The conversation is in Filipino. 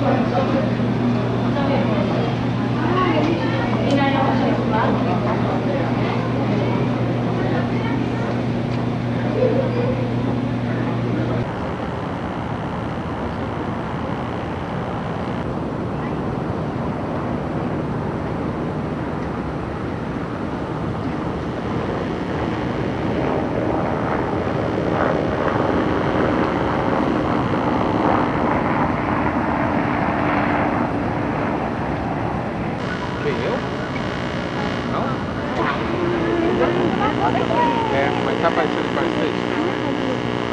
Thank you. Eu? Não? É, mas tá parecendo com a gente?